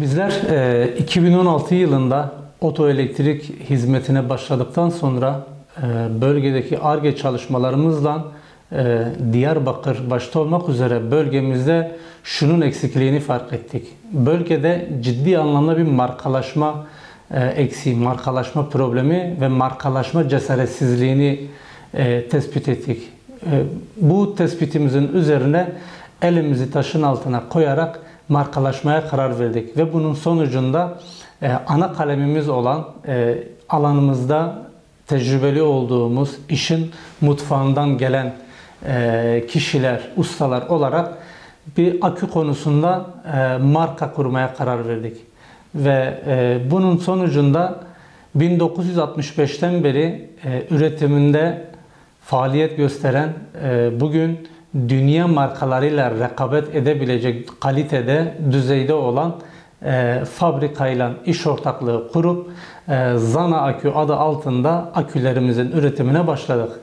Bizler e, 2016 yılında otoelektrik hizmetine başladıktan sonra e, bölgedeki ARGE çalışmalarımızla e, Diyarbakır başta olmak üzere bölgemizde şunun eksikliğini fark ettik. Bölgede ciddi anlamda bir markalaşma e, eksiği, markalaşma problemi ve markalaşma cesaretsizliğini e, tespit ettik. E, bu tespitimizin üzerine elimizi taşın altına koyarak markalaşmaya karar verdik ve bunun sonucunda e, ana kalemimiz olan e, alanımızda tecrübeli olduğumuz işin mutfağından gelen e, kişiler, ustalar olarak bir akü konusunda e, marka kurmaya karar verdik. Ve e, bunun sonucunda 1965'ten beri e, üretiminde faaliyet gösteren e, bugün dünya markalarıyla rekabet edebilecek kalitede, düzeyde olan e, fabrikayla iş ortaklığı kurup e, Zana Akü adı altında akülerimizin üretimine başladık.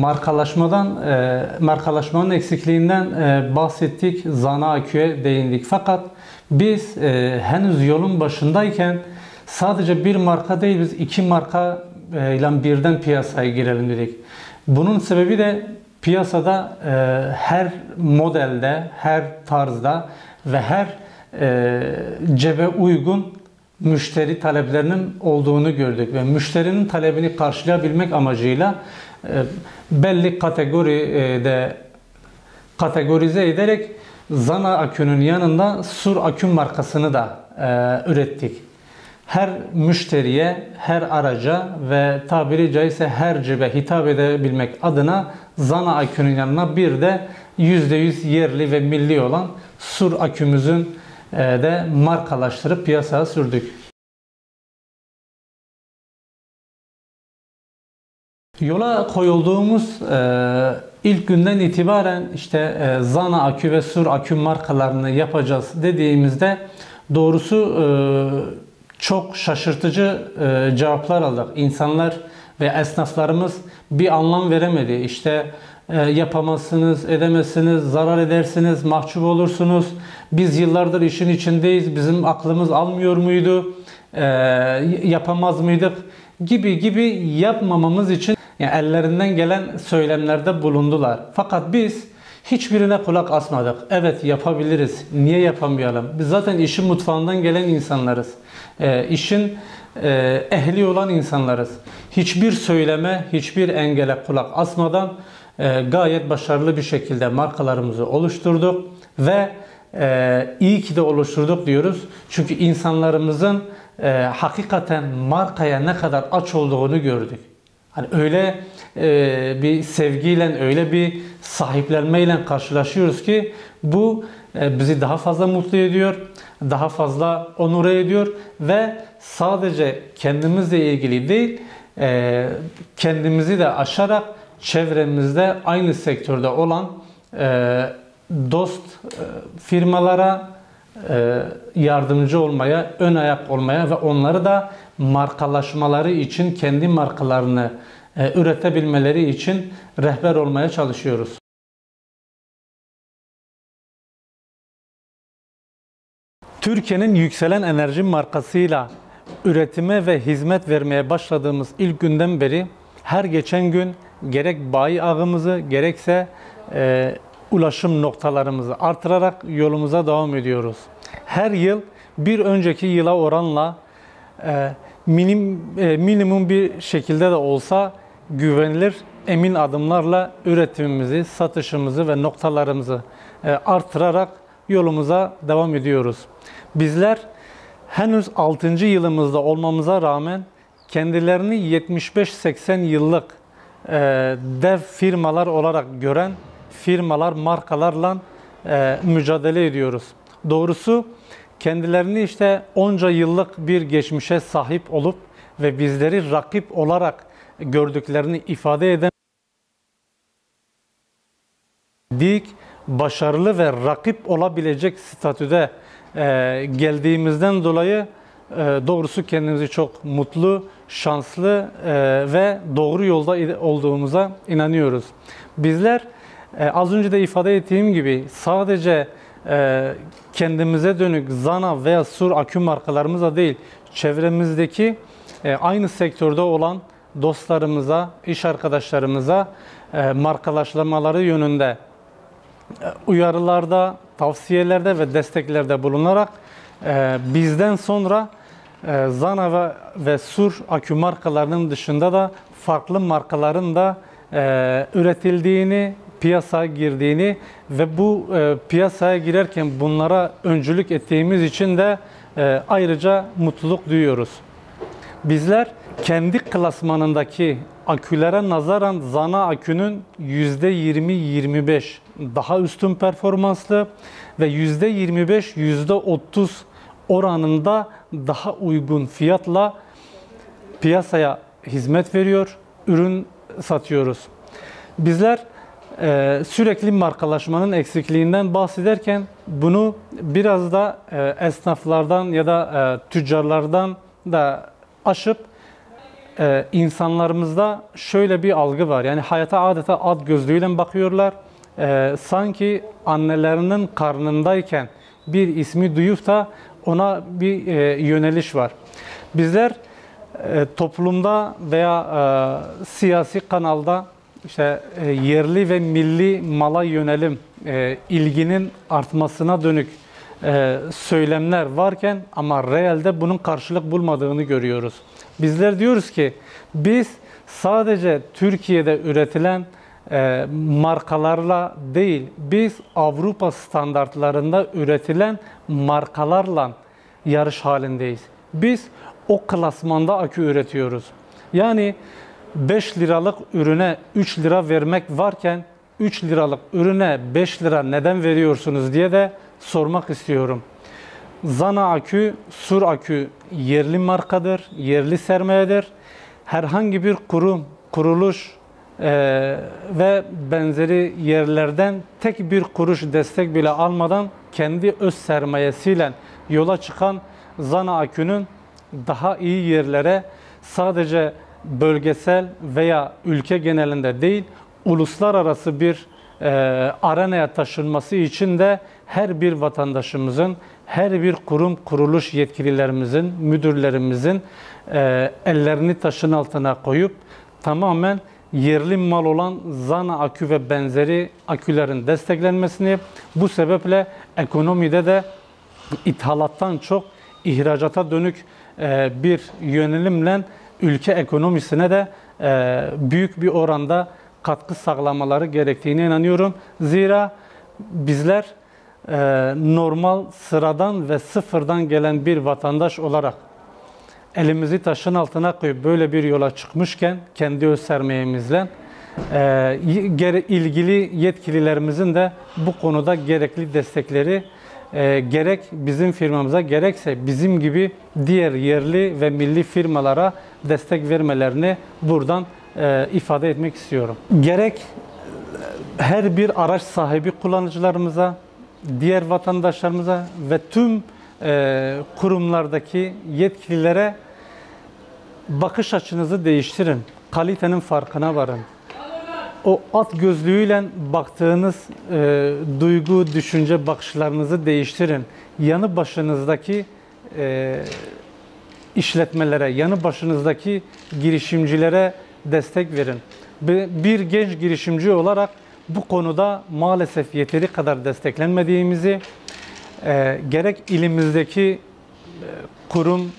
Markalaşmadan, e, markalaşmanın eksikliğinden e, bahsettik, Zana Akü'ye değindik. Fakat biz e, henüz yolun başındayken sadece bir marka değil, biz iki marka ile birden piyasaya girelim dedik. Bunun sebebi de piyasada e, her modelde, her tarzda ve her e, cebe uygun müşteri taleplerinin olduğunu gördük ve müşterinin talebini karşılayabilmek amacıyla e, belli kategoride kategorize ederek Zana akünün yanında Sur akü markasını da e, ürettik her müşteriye, her araca ve tabiri caizse her cebe hitap edebilmek adına Zana akünün yanına bir de %100 yerli ve milli olan Sur akümüzün e, de markalaştırıp piyasaya sürdük. Yola koyulduğumuz e, ilk günden itibaren işte e, Zana akü ve Sur akü markalarını yapacağız dediğimizde doğrusu çok şaşırtıcı e, cevaplar aldık. İnsanlar ve esnaflarımız bir anlam veremedi. İşte e, yapamazsınız, edemezsiniz, zarar edersiniz, mahcup olursunuz. Biz yıllardır işin içindeyiz, bizim aklımız almıyor muydu, e, yapamaz mıydık gibi gibi yapmamamız için yani ellerinden gelen söylemlerde bulundular. Fakat biz hiçbirine kulak asmadık. Evet yapabiliriz. Niye yapamayalım? Biz zaten işin mutfağından gelen insanlarız e, işin e, ehli olan insanlarız. Hiçbir söyleme, hiçbir engele kulak asmadan e, gayet başarılı bir şekilde markalarımızı oluşturduk ve e, iyi ki de oluşturduk diyoruz. Çünkü insanlarımızın e, hakikaten markaya ne kadar aç olduğunu gördük. Hani öyle e, bir sevgiyle, öyle bir sahiplenmeyle karşılaşıyoruz ki bu e, bizi daha fazla mutlu ediyor daha fazla onur ediyor ve sadece kendimizle ilgili değil, e, kendimizi de aşarak çevremizde aynı sektörde olan e, dost e, firmalara yardımcı olmaya, ön ayak olmaya ve onları da markalaşmaları için kendi markalarını üretebilmeleri için rehber olmaya çalışıyoruz. Türkiye'nin yükselen enerji markasıyla üretime ve hizmet vermeye başladığımız ilk günden beri her geçen gün gerek bayi ağımızı gerekse e, ulaşım noktalarımızı artırarak yolumuza devam ediyoruz. Her yıl bir önceki yıla oranla e, minim, e, minimum bir şekilde de olsa güvenilir, emin adımlarla üretimimizi, satışımızı ve noktalarımızı e, artırarak yolumuza devam ediyoruz. Bizler henüz 6. yılımızda olmamıza rağmen kendilerini 75-80 yıllık e, dev firmalar olarak gören firmalar, markalarla e, mücadele ediyoruz. Doğrusu kendilerini işte onca yıllık bir geçmişe sahip olup ve bizleri rakip olarak gördüklerini ifade eden dik, başarılı ve rakip olabilecek statüde e, geldiğimizden dolayı e, doğrusu kendimizi çok mutlu, şanslı e, ve doğru yolda olduğumuza inanıyoruz. Bizler E, az önce de ifade ettiğim gibi sadece e, kendimize dönük Zana veya Sur akü markalarımıza değil, çevremizdeki e, aynı sektörde olan dostlarımıza, iş arkadaşlarımıza e, markalaştırmaları yönünde e, uyarılarda, tavsiyelerde ve desteklerde bulunarak e, bizden sonra Zana ve, ve Sur akü markalarının dışında da farklı markaların da üretildiğini, piyasaya girdiğini ve bu piyasaya girerken bunlara öncülük ettiğimiz için de ayrıca mutluluk duyuyoruz. Bizler kendi klasmanındaki akülere nazaran Zana akünün %20-25 daha üstün performanslı ve %25-%30 oranında daha uygun fiyatla piyasaya hizmet veriyor, ürün satıyoruz. Bizler e, sürekli markalaşmanın eksikliğinden bahsederken bunu biraz da e, esnaflardan ya da e, tüccarlardan da aşıp e, insanlarımızda şöyle bir algı var. Yani hayata adeta ad gözlüğüyle bakıyorlar. E, sanki annelerinin karnındayken bir ismi duyup da ona bir e, yöneliş var. Bizler e, toplumda veya e, siyasi kanalda işte e, yerli ve milli mala yönelim e, ilginin artmasına dönük e, söylemler varken ama realde bunun karşılık bulmadığını görüyoruz. Bizler diyoruz ki biz sadece Türkiye'de üretilen e, markalarla değil, biz Avrupa standartlarında üretilen markalarla yarış halindeyiz. Biz o klasmanda akü üretiyoruz. Yani 5 liralık ürüne 3 lira vermek varken 3 liralık ürüne 5 lira neden veriyorsunuz diye de sormak istiyorum. Zana akü, Sur akü yerli markadır, yerli sermayedir. Herhangi bir kurum, kuruluş e, ve benzeri yerlerden tek bir kuruş destek bile almadan kendi öz sermayesiyle yola çıkan Zana akünün daha iyi yerlere sadece bölgesel veya ülke genelinde değil, uluslararası bir e, arenaya taşınması için de her bir vatandaşımızın, her bir kurum kuruluş yetkililerimizin, müdürlerimizin e, ellerini taşın altına koyup tamamen yerli mal olan Zana akü ve benzeri akülerin desteklenmesini bu sebeple ekonomide de ithalattan çok ihracata dönük e, bir yönelimle ülke ekonomisine de e, büyük bir oranda katkı sağlamaları gerektiğine inanıyorum. Zira bizler e, normal, sıradan ve sıfırdan gelen bir vatandaş olarak elimizi taşın altına koyup böyle bir yola çıkmışken kendi öz sermayemizle e, ilgili yetkililerimizin de bu konuda gerekli destekleri e, gerek bizim firmamıza gerekse bizim gibi diğer yerli ve milli firmalara destek vermelerini buradan e, ifade etmek istiyorum. Gerek her bir araç sahibi kullanıcılarımıza, diğer vatandaşlarımıza ve tüm e, kurumlardaki yetkililere bakış açınızı değiştirin. Kalitenin farkına varın. O at gözlüğüyle baktığınız e, duygu, düşünce bakışlarınızı değiştirin. Yanı başınızdaki e, işletmelere, yanı başınızdaki girişimcilere destek verin. Bir genç girişimci olarak bu konuda maalesef yeteri kadar desteklenmediğimizi, e, gerek ilimizdeki e, kurum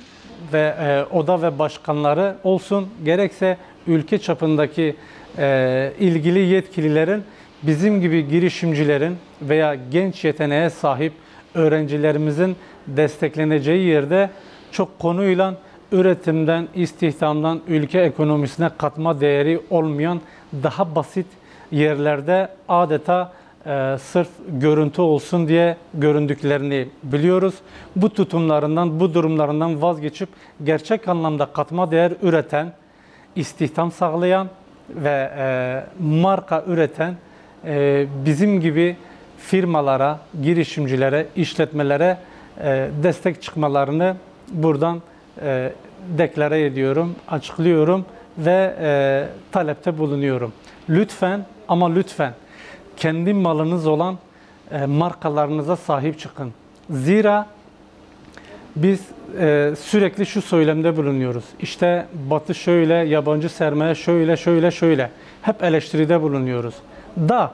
ve e, oda ve başkanları olsun, gerekse ülke çapındaki e, ilgili yetkililerin bizim gibi girişimcilerin veya genç yeteneğe sahip öğrencilerimizin destekleneceği yerde çok konuyla üretimden, istihdamdan, ülke ekonomisine katma değeri olmayan daha basit yerlerde adeta e, sırf görüntü olsun diye göründüklerini biliyoruz. Bu tutumlarından, bu durumlarından vazgeçip gerçek anlamda katma değer üreten, istihdam sağlayan ve e, marka üreten e, bizim gibi firmalara, girişimcilere, işletmelere e, destek çıkmalarını buradan e, deklare ediyorum, açıklıyorum ve e, talepte bulunuyorum. Lütfen ama lütfen kendi malınız olan e, markalarınıza sahip çıkın. Zira biz e, sürekli şu söylemde bulunuyoruz. İşte Batı şöyle, yabancı sermaye şöyle, şöyle, şöyle. Hep eleştiride bulunuyoruz. Da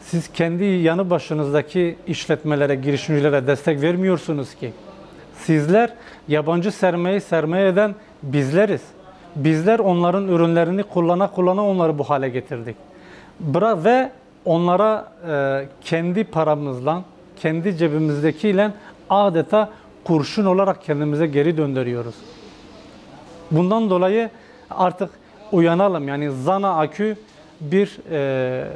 siz kendi yanı başınızdaki işletmelere, girişimcilere destek vermiyorsunuz ki. Sizler yabancı sermayeyi sermaye eden bizleriz. Bizler onların ürünlerini kullana kullana onları bu hale getirdik. Bıra ve onlara e, kendi paramızla, kendi cebimizdekiyle adeta kurşun olarak kendimize geri döndürüyoruz. Bundan dolayı artık uyanalım. Yani Zana Akü bir e,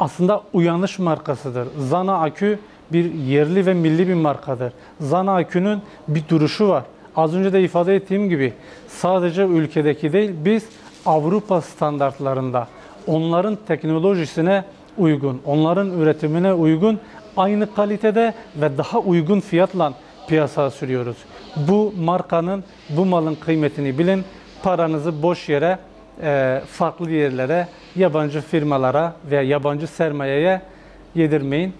aslında uyanış markasıdır. Zana Akü bir yerli ve milli bir markadır. Zana Akü'nün bir duruşu var. Az önce de ifade ettiğim gibi sadece ülkedeki değil biz Avrupa standartlarında onların teknolojisine uygun, onların üretimine uygun aynı kalitede ve daha uygun fiyatla piyasaya sürüyoruz. Bu markanın, bu malın kıymetini bilin. Paranızı boş yere, e, farklı yerlere, yabancı firmalara veya yabancı sermayeye yedirmeyin.